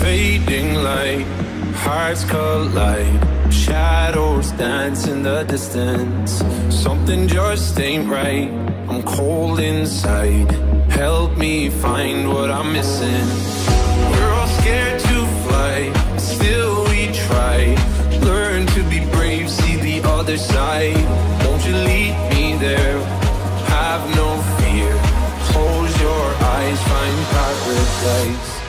fading light, hearts collide. Shadows dance in the distance. Something just ain't right. I'm cold inside. Help me find what I'm missing. We're all scared to fly, still we try. Learn to be brave, see the other side. Won't you lead me there? Have no fear. Close your eyes, find paradise.